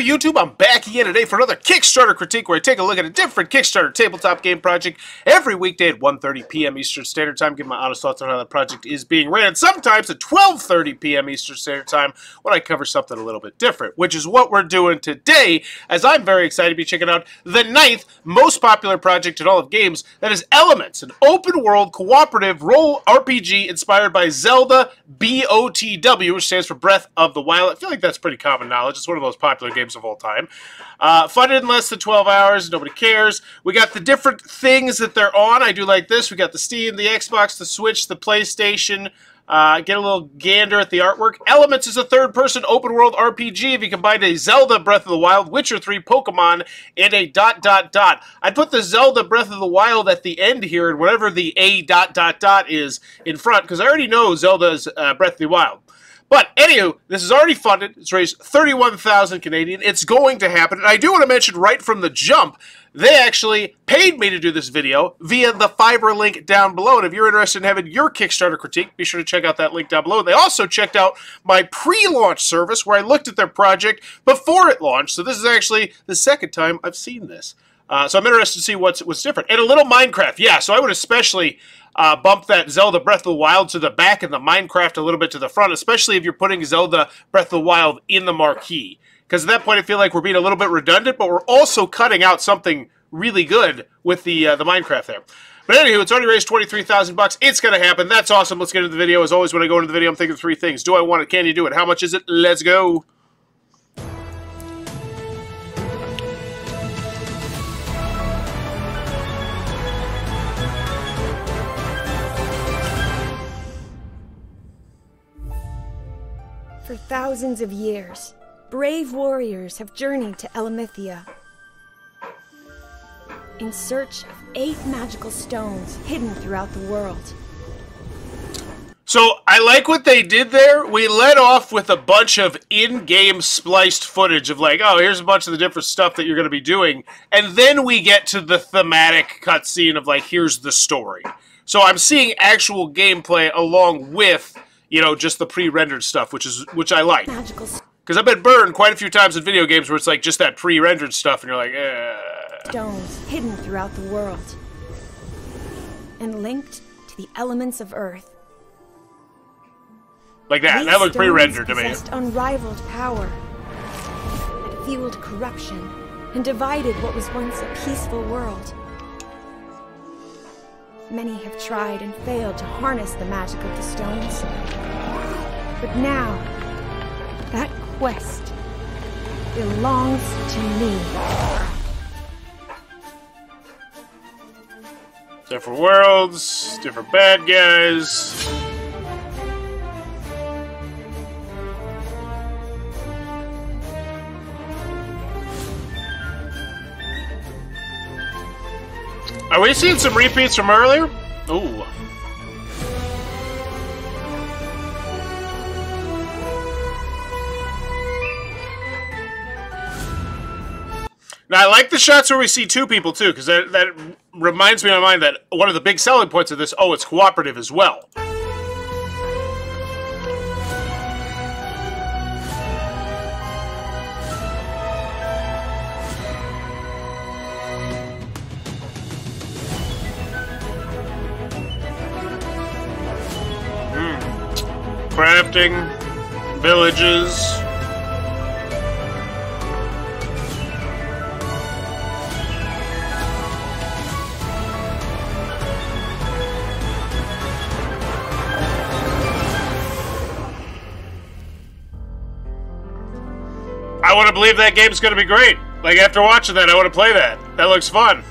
YouTube? I'm back again today for another Kickstarter critique where I take a look at a different Kickstarter tabletop game project every weekday at 1.30 p.m. Eastern Standard Time. Give my honest thoughts on how the project is being ran. Sometimes at 12.30 p.m. Eastern Standard Time when I cover something a little bit different, which is what we're doing today, as I'm very excited to be checking out the ninth most popular project in all of games, that is Elements, an open-world cooperative role RPG inspired by Zelda BOTW, which stands for Breath of the Wild. I feel like that's pretty common knowledge. It's one of those popular games of all time. Uh, funded in less than 12 hours. Nobody cares. We got the different things that they're on. I do like this. We got the Steam, the Xbox, the Switch, the PlayStation. Uh, get a little gander at the artwork. Elements is a third-person open-world RPG. If you combine a Zelda Breath of the Wild, Witcher 3, Pokemon, and a dot dot dot. I'd put the Zelda Breath of the Wild at the end here, and whatever the a dot dot dot is in front, because I already know Zelda's uh, Breath of the Wild. But anywho, this is already funded. It's raised 31,000 Canadian. It's going to happen. And I do want to mention right from the jump, they actually paid me to do this video via the Fiverr link down below. And if you're interested in having your Kickstarter critique, be sure to check out that link down below. They also checked out my pre-launch service where I looked at their project before it launched. So this is actually the second time I've seen this. Uh, so I'm interested to see what's what's different. And a little Minecraft, yeah. So I would especially uh, bump that Zelda Breath of the Wild to the back and the Minecraft a little bit to the front, especially if you're putting Zelda Breath of the Wild in the marquee. Because at that point, I feel like we're being a little bit redundant, but we're also cutting out something really good with the uh, the Minecraft there. But anywho, it's already raised 23000 bucks. It's going to happen. That's awesome. Let's get into the video. As always, when I go into the video, I'm thinking three things. Do I want it? Can you do it? How much is it? Let's go. For thousands of years, brave warriors have journeyed to Elamithia in search of eight magical stones hidden throughout the world. So I like what they did there. We led off with a bunch of in-game spliced footage of like, oh, here's a bunch of the different stuff that you're going to be doing, and then we get to the thematic cutscene of like, here's the story. So I'm seeing actual gameplay along with you know, just the pre-rendered stuff, which is which I like. Because I've been burned quite a few times in video games where it's like just that pre-rendered stuff, and you're like, eh. Stones hidden throughout the world, and linked to the elements of Earth. Like that. These that looks pre-rendered to me. unrivaled power that fueled corruption and divided what was once a peaceful world. Many have tried and failed to harness the magic of the stones. But now, that quest belongs to me. Different worlds, different bad guys. Are we seeing some repeats from earlier? Ooh. Now, I like the shots where we see two people, too, because that, that reminds me in my mind that one of the big selling points of this, oh, it's cooperative as well. Crafting, villages. I want to believe that game's going to be great. Like, after watching that, I want to play that. That looks fun.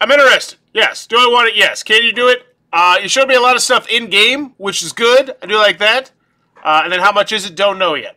I'm interested. Yes. Do I want it? Yes. Can you do it? Uh, you showed me a lot of stuff in game, which is good. I do like that. Uh, and then how much is it? Don't know yet.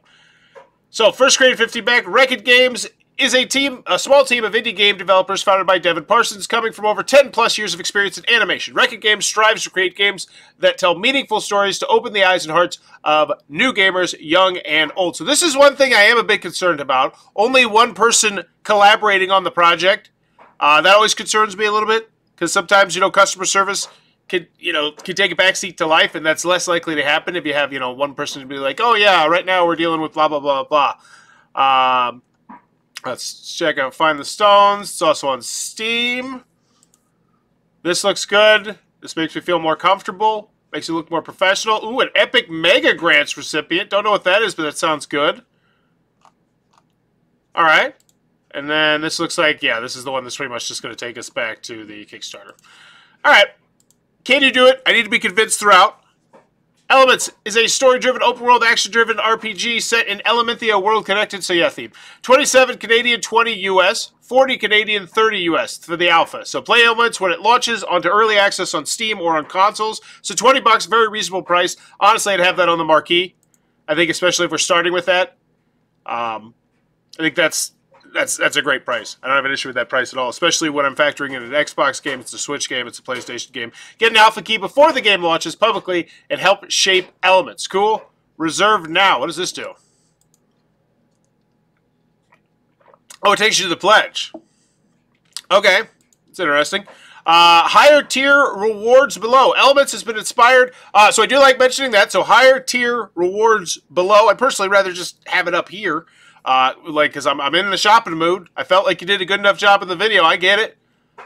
So, first created 50 back. Record Games is a team, a small team of indie game developers founded by Devin Parsons, coming from over 10 plus years of experience in animation. Record Games strives to create games that tell meaningful stories to open the eyes and hearts of new gamers, young and old. So, this is one thing I am a bit concerned about. Only one person collaborating on the project. Uh, that always concerns me a little bit because sometimes, you know, customer service could you know could take a backseat to life, and that's less likely to happen if you have you know one person to be like, oh yeah, right now we're dealing with blah blah blah blah. Um, let's check out Find the Stones. It's also on Steam. This looks good. This makes me feel more comfortable. Makes you look more professional. Ooh, an Epic Mega Grants recipient. Don't know what that is, but that sounds good. All right. And then this looks like, yeah, this is the one that's pretty much just going to take us back to the Kickstarter. All right. Can you do it? I need to be convinced throughout. Elements is a story-driven, open-world, action-driven RPG set in Elementhia world-connected, so yeah, theme. 27 Canadian, 20 US, 40 Canadian, 30 US for the alpha. So play Elements when it launches onto early access on Steam or on consoles. So 20 bucks, very reasonable price. Honestly, I'd have that on the marquee. I think especially if we're starting with that. Um, I think that's that's that's a great price. I don't have an issue with that price at all, especially when I'm factoring in an Xbox game, it's a Switch game, it's a PlayStation game. Get an alpha key before the game launches publicly and help shape elements. Cool. Reserve now. What does this do? Oh, it takes you to the pledge. Okay, it's interesting. Uh, higher tier rewards below. Elements has been inspired. Uh, so I do like mentioning that. So higher tier rewards below. I'd personally rather just have it up here. Uh, like, because I'm, I'm in the shopping mood. I felt like you did a good enough job in the video. I get it.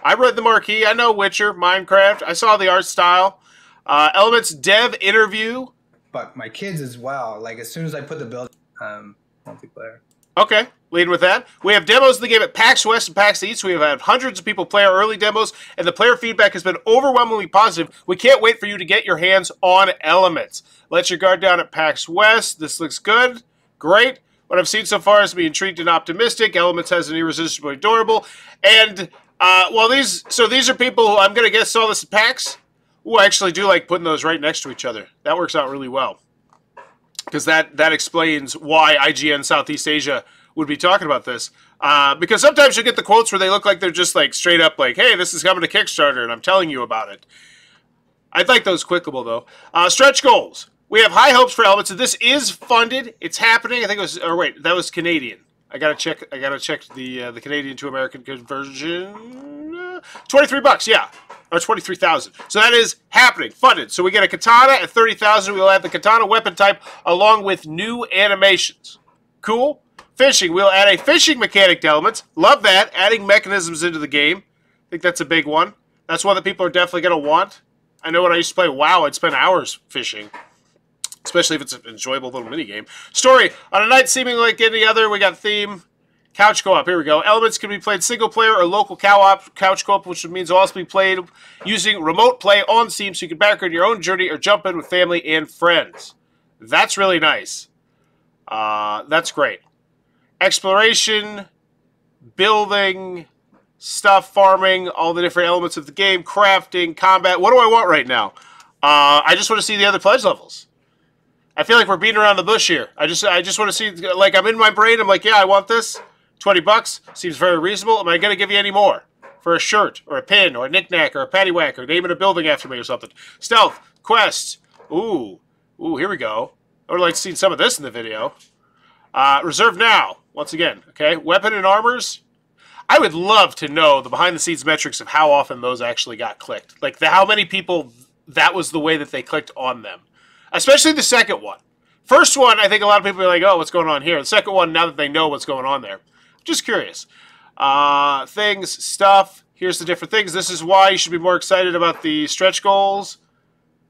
I read the marquee. I know Witcher, Minecraft. I saw the art style. Uh, Elements dev interview. But my kids as well. Like, as soon as I put the build, um, multiplayer. Okay, leading with that. We have demos of the game at PAX West and PAX East. We have had hundreds of people play our early demos, and the player feedback has been overwhelmingly positive. We can't wait for you to get your hands on Elements. Let your guard down at PAX West. This looks good. Great. What I've seen so far is me intrigued and optimistic. Elements has an irresistibly adorable. And, uh, well, these, so these are people who I'm going to guess saw this at PAX. Ooh, I actually do like putting those right next to each other. That works out really well. Because that, that explains why IGN Southeast Asia would be talking about this. Uh, because sometimes you get the quotes where they look like they're just like straight up like, hey, this is coming to Kickstarter and I'm telling you about it. I'd like those clickable though. Uh, stretch goals. We have high hopes for Elements. This is funded. It's happening. I think it was. Or wait, that was Canadian. I gotta check. I gotta check the uh, the Canadian to American conversion. Twenty three bucks. Yeah, or twenty three thousand. So that is happening. Funded. So we get a katana at thirty thousand. We'll add the katana weapon type along with new animations. Cool. Fishing. We'll add a fishing mechanic to Elements. Love that. Adding mechanisms into the game. I think that's a big one. That's one that people are definitely gonna want. I know when I used to play WoW, I'd spend hours fishing especially if it's an enjoyable little mini game. Story on a night seeming like any other, we got theme. Couch co-op. Here we go. Elements can be played single player or local co-op. Couch co-op, which means also be played using remote play on Steam, so you can back on your own journey or jump in with family and friends. That's really nice. Uh, that's great. Exploration, building, stuff, farming, all the different elements of the game, crafting, combat. What do I want right now? Uh, I just want to see the other pledge levels. I feel like we're beating around the bush here. I just I just want to see like I'm in my brain. I'm like, yeah, I want this. Twenty bucks seems very reasonable. Am I going to give you any more for a shirt or a pin or a knickknack or a paddywhack or naming a building after me or something? Stealth quest. Ooh, ooh, here we go. I would like to see some of this in the video. Uh, reserve now. Once again, okay. Weapon and armors. I would love to know the behind the scenes metrics of how often those actually got clicked. Like the, how many people that was the way that they clicked on them especially the second one. First one, I think a lot of people are like, "Oh, what's going on here?" The second one, now that they know what's going on there, just curious. Uh, things, stuff. Here's the different things. This is why you should be more excited about the stretch goals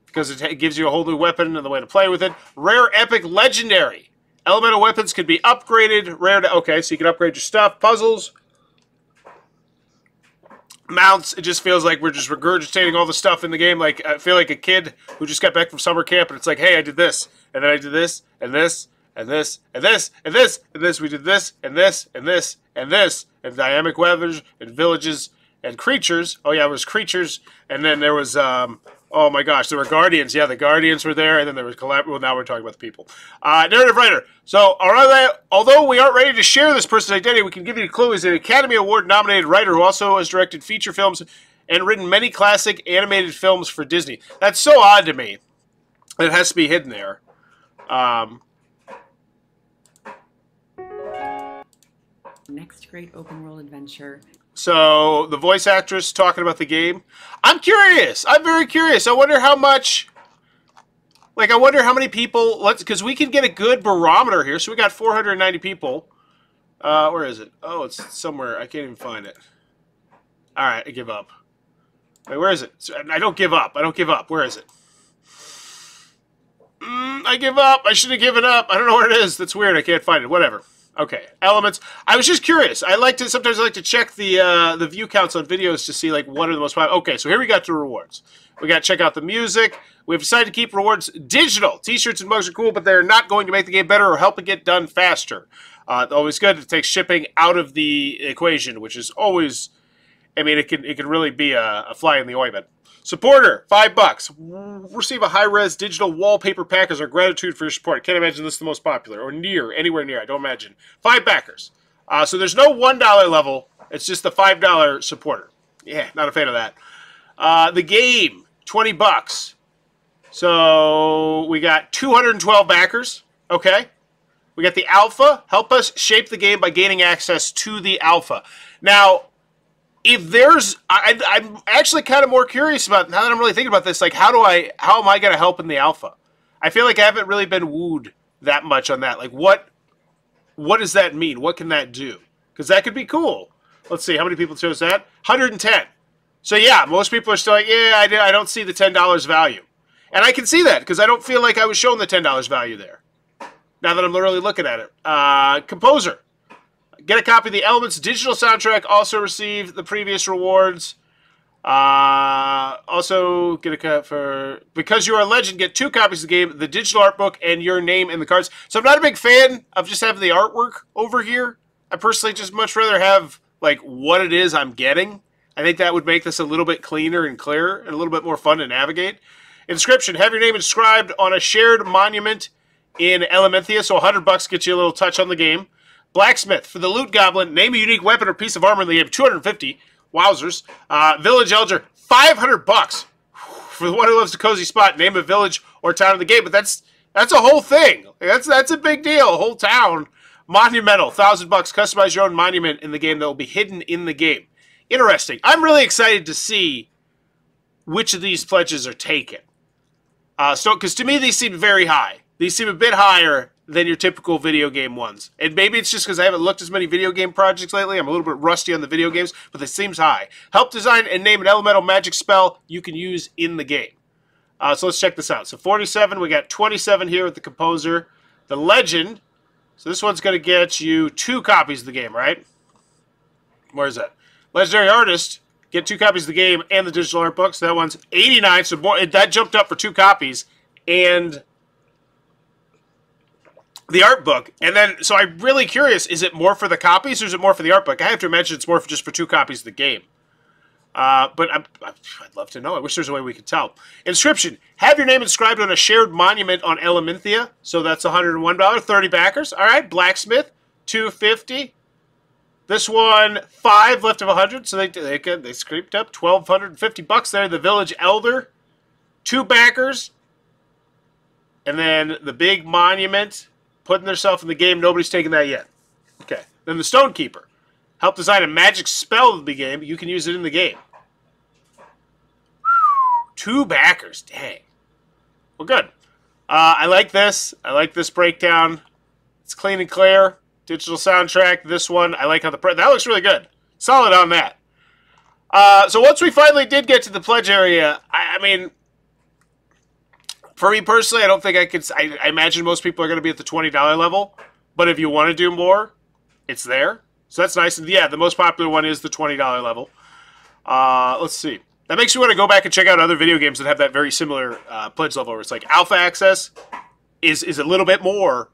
because it gives you a whole new weapon and the way to play with it. Rare, epic, legendary. Elemental weapons can be upgraded. Rare to okay, so you can upgrade your stuff. Puzzles, mounts, it just feels like we're just regurgitating all the stuff in the game. Like I feel like a kid who just got back from summer camp, and it's like, hey, I did this, and then I did this, and this, and this, and this, and this, and this. We did this, and this, and this, and this, and dynamic weathers, and villages, and creatures. Oh yeah, it was creatures, and then there was um, Oh my gosh, there were Guardians. Yeah, the Guardians were there, and then there was collab. Well, now we're talking about the people. Uh, narrative writer. So, although we aren't ready to share this person's identity, we can give you a clue. He's an Academy Award nominated writer who also has directed feature films and written many classic animated films for Disney. That's so odd to me. It has to be hidden there. Um, Next great open world adventure So the voice actress talking about the game. I'm curious. I'm very curious. I wonder how much. Like, I wonder how many people. Let's because we can get a good barometer here. So we got 490 people. Uh, where is it? Oh, it's somewhere. I can't even find it. All right, I give up. Wait, where is it? I don't give up. I don't give up. Where is it? Mm, I give up. I should have given up. I don't know where it is. That's weird. I can't find it. Whatever. Okay, elements. I was just curious. I like to sometimes I like to check the uh, the view counts on videos to see like what are the most popular. Okay, so here we got the rewards. We got to check out the music. We've decided to keep rewards digital. T-shirts and mugs are cool, but they're not going to make the game better or help it get done faster. Uh, always good. It takes shipping out of the equation, which is always. I mean, it can it can really be a, a fly in the ointment. Supporter, five bucks. Receive a high-res digital wallpaper pack as our gratitude for your support. Can't imagine this is the most popular, or near, anywhere near. I don't imagine. Five backers. Uh, so there's no one dollar level. It's just the five dollar supporter. Yeah, not a fan of that. Uh, the game, twenty bucks. So we got 212 backers. Okay. We got the alpha. Help us shape the game by gaining access to the alpha. Now, if there's I, i'm actually kind of more curious about now that i'm really thinking about this like how do i how am i going to help in the alpha? I feel like i haven't really been wooed that much on that. Like what what does that mean? What can that do? Because that could be cool. Let's see how many people chose that? 110 so yeah most people are still like yeah i, I don't see the $10 value. And i can see that because i don't feel like i was shown the $10 value there now that i'm literally looking at it. Uh, composer Get a copy of the Elements digital soundtrack. Also receive the previous rewards. Uh, also get a cut for because you are a legend. Get two copies of the game, the digital art book, and your name in the cards. So I'm not a big fan of just having the artwork over here. I personally just much rather have like what it is I'm getting. I think that would make this a little bit cleaner and clearer and a little bit more fun to navigate. Inscription: Have your name inscribed on a shared monument in Elementhia. So 100 bucks gets you a little touch on the game. Blacksmith for the Loot Goblin. Name a unique weapon or piece of armor in the game. 250. Wowzers. Uh, village Elder. 500 bucks. For the one who loves a cozy spot, name a village or town in the game. But that's that's a whole thing. That's that's a big deal. A whole town. Monumental. Thousand bucks. Customize your own monument in the game that will be hidden in the game. Interesting. I'm really excited to see which of these pledges are taken. Uh, so, because to me these seem very high. These seem a bit higher than your typical video game ones. And maybe it's just because I haven't looked as many video game projects lately. I'm a little bit rusty on the video games, but this seems high. Help design and name an elemental magic spell you can use in the game. Uh, so let's check this out. So 47, we got 27 here with the composer. The legend. So this one's going to get you two copies of the game, right? Where is that? Legendary artist. Get two copies of the game and the digital art book. So that one's 89. So that jumped up for two copies. And the art book. And then, so I'm really curious: is it more for the copies or is it more for the art book? I have to imagine it's more for just for two copies of the game. Uh, but i would love to know. I wish there's a way we could tell. Inscription: Have your name inscribed on a shared monument on Elementhia. So that's 101 dollars. 30 backers. All right. Blacksmith, 250. This one, five left of 100. So they they they scraped up 1,250 bucks there. The Village Elder, two backers. And then the big monument, putting themselves in the game. Nobody's taken that yet. Okay. Then the Stonekeeper. Help design a magic spell of the game. You can use it in the game. Two backers. Dang. Well, good. Uh, I like this. I like this breakdown. It's clean and clear. Digital soundtrack. This one, I like how the that looks really good. Solid on that. Uh, so once we finally did get to the pledge area, I, I mean, for me personally, I don't think I could. I, I imagine most people are going to be at the twenty dollar level, but if you want to do more, it's there. So that's nice. And yeah, the most popular one is the twenty dollar level. Uh, let's see. That makes me want to go back and check out other video games that have that very similar uh, pledge level. Where it's like alpha access is is a little bit more,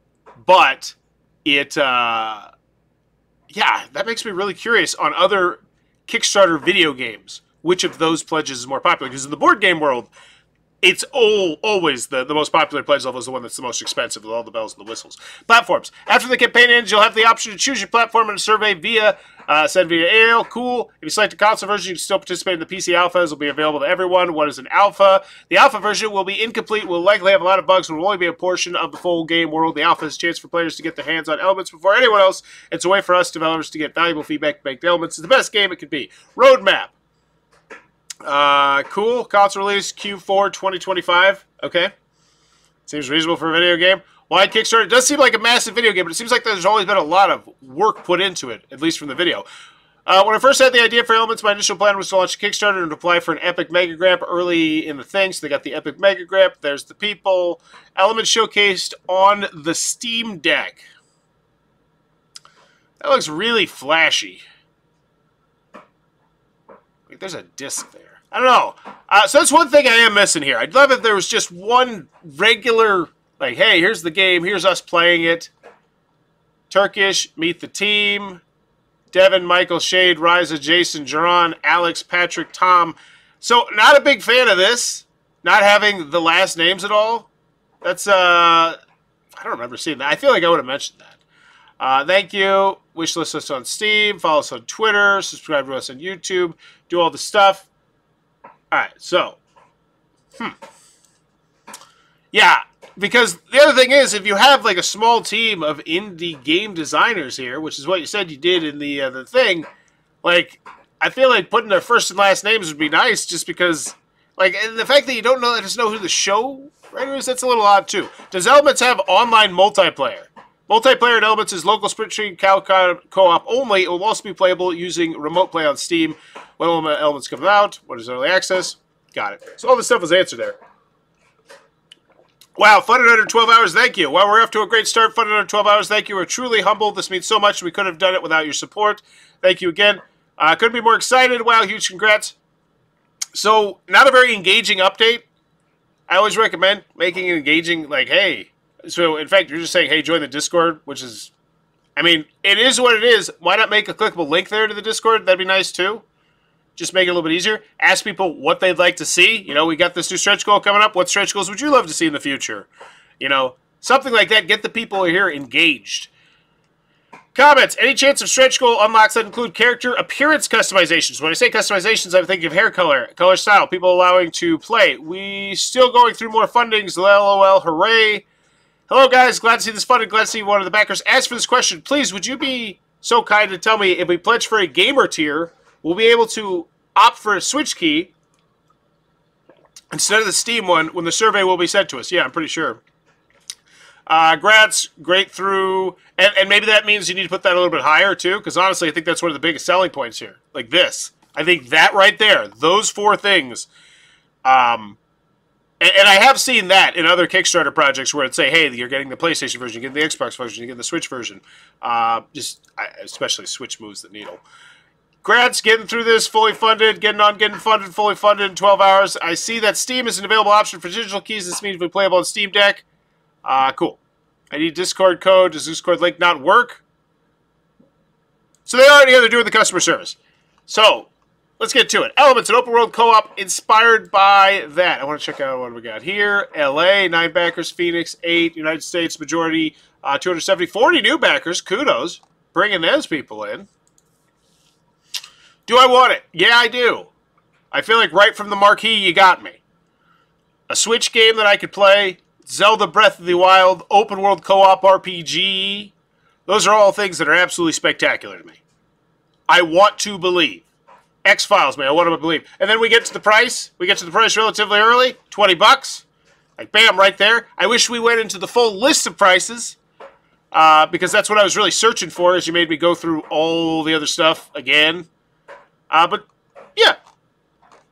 but it uh, yeah, that makes me really curious on other Kickstarter video games. Which of those pledges is more popular? Because in the board game world, it's all, always the, the most popular pledge level is the one that's the most expensive with all the bells and the whistles. Platforms. After the campaign ends, you'll have the option to choose your platform in a survey via uh, send via AL. Cool. If you select a console version, you can still participate in the PC alphas. Will be available to everyone. What is an alpha? The alpha version will be incomplete. Will likely have a lot of bugs. and Will only be a portion of the full game world. The alpha is a chance for players to get their hands on elements before anyone else. It's a way for us developers to get valuable feedback to make the elements the best game it could be. Roadmap. Uh, cool. Console release Q4 2025. Okay. Seems reasonable for a video game. Wide Kickstarter. It does seem like a massive video game, but it seems like there's always been a lot of work put into it, at least from the video. Uh, when I first had the idea for Elements, my initial plan was to launch a Kickstarter and apply for an Epic Mega Grant early in the thing. So they got the Epic Mega Grant. There's the people. Elements showcased on the Steam Deck. That looks really flashy. Like there's a disc there. I don't know. Uh, so that's one thing I am missing here. I'd love if there was just one regular, like, hey, here's the game, here's us playing it. Turkish, meet the team. Devin, Michael, Shade, Riza, Jason, Jerron, Alex, Patrick, Tom. So, not a big fan of this. Not having the last names at all. That's, uh, I don't remember seeing that. I feel like I would have mentioned that. Uh, thank you. Wish list us on Steam. Follow us on Twitter. Subscribe to us on YouTube. Do all the stuff. Right, so, hmm. Yeah, because the other thing is, if you have like a small team of indie game designers here, which is what you said you did in the uh, the thing, like I feel like putting their first and last names would be nice, just because, like, the fact that you don't know just know who the show writer is, that's a little odd too. Does Elements have online multiplayer? Multiplayer in Elements is local split screen co-op only. It will also be playable using remote play on Steam. When will Elements come out? What is early access? Got it. So all this stuff was answered there. Wow, fun in under 12 hours, thank you. Well, we're off to a great start. Fun in under 12 hours, thank you. We're truly humbled. This means so much. We couldn't have done it without your support. Thank you again. Uh, couldn't be more excited. Wow, huge congrats. So, not a very engaging update. I always recommend making engaging, like, hey, so, in fact, you're just saying, hey, join the Discord, which is, I mean, it is what it is. Why not make a clickable link there to the Discord? That'd be nice, too. Just make it a little bit easier. Ask people what they'd like to see. You know, we got this new stretch goal coming up. What stretch goals would you love to see in the future? You know, something like that. Get the people here engaged. Comments. Any chance of stretch goal unlocks that include character appearance customizations? When I say customizations, I'm thinking of hair color, color style, people allowing to play. We still going through more fundings. LOL, hooray. Hello, guys. Glad to see this funding. Glad to see one of the backers. As for this question, please, would you be so kind to tell me if we pledge for a gamer tier, we'll be able to opt for a Switch key instead of the Steam one when the survey will be sent to us? Yeah, I'm pretty sure. Uh, Grats, great through, and, and maybe that means you need to put that a little bit higher too, because honestly, I think that's one of the biggest selling points here. Like this, I think that right there, those four things, um, and, and, I have seen that in other Kickstarter projects where it'd say, "Hey, you're getting the PlayStation version, you're getting the Xbox version, you're getting the Switch version." Uh, just especially Switch moves the needle. Grants getting through this fully funded, getting on, getting funded, fully funded in 12 hours. I see that Steam is an available option for digital keys. This means we playable on Steam Deck. Uh, cool. I need Discord code. Does Discord link not work? So they already are doing the customer service. So let's get to it. Elements, an open world co-op inspired by that. I want to check out what we got here. LA, nine backers, Phoenix, eight, United States, majority, uh, 270, 40 new backers. Kudos. Bringing those people in. Do I want it? Yeah, I do. I feel like right from the marquee, you got me. A Switch game that I could play, Zelda Breath of the Wild, open world co-op RPG. Those are all things that are absolutely spectacular to me. I want to believe. X Files, man. I want to believe. And then we get to the price. We get to the price relatively early, twenty bucks. Like bam, right there. I wish we went into the full list of prices uh, because that's what I was really searching for. As you made me go through all the other stuff again. Uh, but yeah,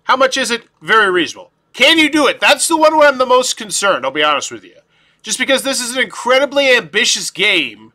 how much is it? Very reasonable. Can you do it? That's the one where I'm the most concerned. I'll be honest with you. Just because this is an incredibly ambitious game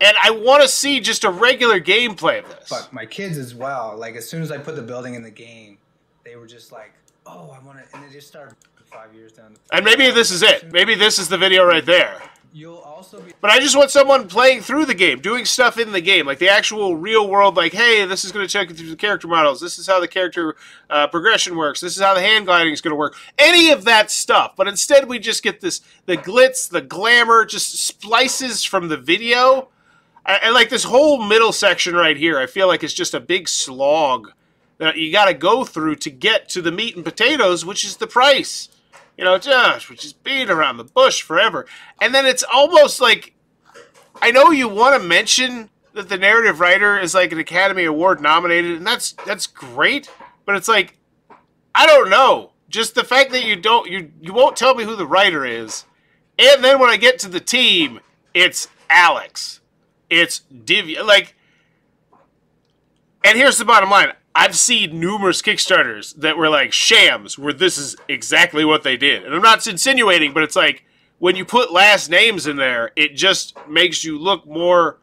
and I want to see just a regular gameplay of this. Fuck my kids as well. Like as soon as I put the building in the game, they were just like, "Oh, I want to," and they just started five years down. The and maybe this is it. Maybe this is the video right there. You'll also be. But I just want someone playing through the game, doing stuff in the game, like the actual real world. Like, hey, this is going to check you through the character models. This is how the character uh, progression works. This is how the hand gliding is going to work. Any of that stuff. But instead, we just get this the glitz, the glamour, just splices from the video. And like this whole middle section right here, I feel like it's just a big slog that you got to go through to get to the meat and potatoes, which is the price. You know, just which is beating around the bush forever. And then it's almost like I know you want to mention that the narrative writer is like an Academy Award nominated, and that's that's great. But it's like I don't know. Just the fact that you don't you you won't tell me who the writer is, and then when I get to the team, it's Alex, it's Divya. Like, and here's the bottom line: I've seen numerous Kickstarters that were like shams, where this is exactly what they did. And I'm not insinuating, but it's like when you put last names in there, it just makes you look more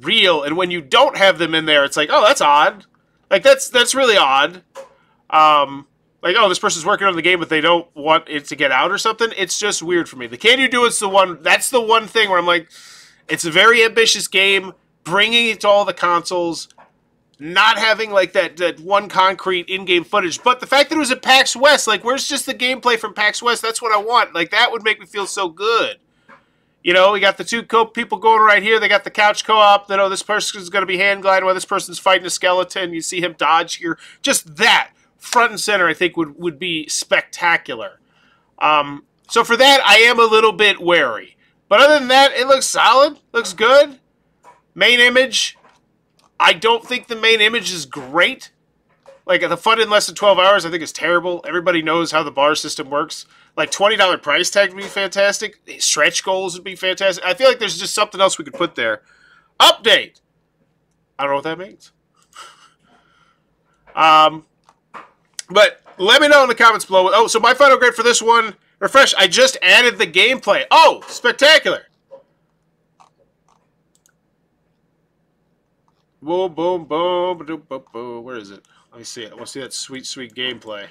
real. And when you don't have them in there, it's like, oh, that's odd. Like that's that's really odd. Um, like, oh, this person's working on the game, but they don't want it to get out or something. It's just weird for me. The Can You Do It's the one. That's the one thing where I'm like, it's a very ambitious game, bringing it to all the consoles not having like that, that one concrete in-game footage, but the fact that it was at PAX West, like where's just the gameplay from PAX West? That's what I want. Like that would make me feel so good. You know, we got the two co people going right here. They got the couch co-op. That oh, this person's going to be hand gliding while this person's fighting a skeleton. You see him dodge here. Just that front and center, I think would would be spectacular. Um, so for that, I am a little bit wary. But other than that, it looks solid. Looks good. Main image, I don't think the main image is great. Like the fun in less than 12 hours, I think is terrible. Everybody knows how the bar system works. Like $20 price tag would be fantastic. Stretch goals would be fantastic. I feel like there's just something else we could put there. Update. I don't know what that means. um, but let me know in the comments below. Oh, so my final grade for this one, refresh. I just added the gameplay. Oh, spectacular. Boom, boom, boom, boom, boom, boom. Where is it? Let me see it. I want to see that sweet, sweet gameplay.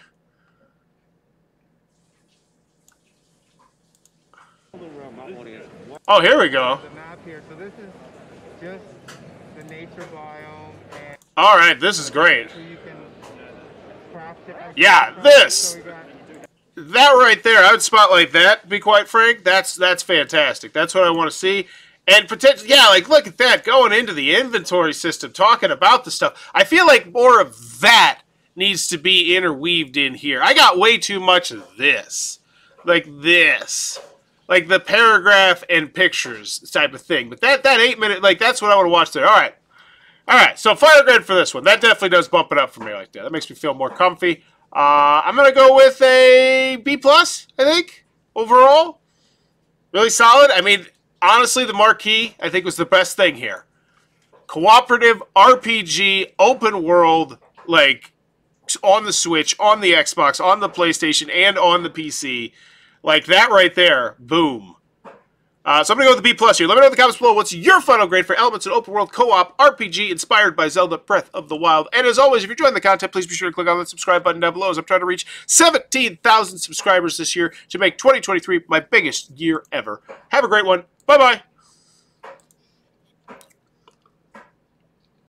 Oh, here we go. The map here. So this is just the nature biome. All right, this is great. So you can craft yeah, this. That right there, I would spotlight that. Be quite frank, that's that's fantastic. That's what I want to see. And potentially, yeah, like look at that going into the inventory system, talking about the stuff. I feel like more of that needs to be interweaved in here. I got way too much of this, like this, like the paragraph and pictures type of thing. But that that eight minute, like that's what I want to watch there. All right, all right. So fire grade for this one. That definitely does bump it up for me like that. That makes me feel more comfy. Uh, I'm gonna go with a B plus. I think overall, really solid. I mean honestly, the marquee, I think, was the best thing here. Cooperative RPG, open world, like on the Switch, on the Xbox, on the PlayStation, and on the PC. Like that right there, boom. Uh, so I'm going to go with the B plus here. Let me know in the comments below what's your final grade for Elements, in open world co-op RPG inspired by Zelda Breath of the Wild. And as always, if you're enjoying the content, please be sure to click on that subscribe button down below as I'm trying to reach 17,000 subscribers this year to make 2023 my biggest year ever. Have a great one. Bye-bye.